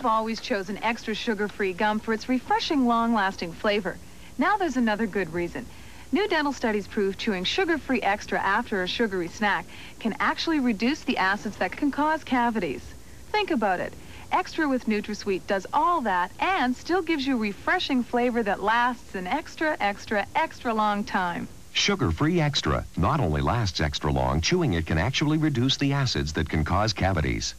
We've always chosen extra sugar-free gum for its refreshing, long-lasting flavor. Now there's another good reason. New dental studies prove chewing sugar-free extra after a sugary snack can actually reduce the acids that can cause cavities. Think about it. Extra with NutraSweet does all that and still gives you refreshing flavor that lasts an extra, extra, extra long time. Sugar-free extra not only lasts extra long, chewing it can actually reduce the acids that can cause cavities.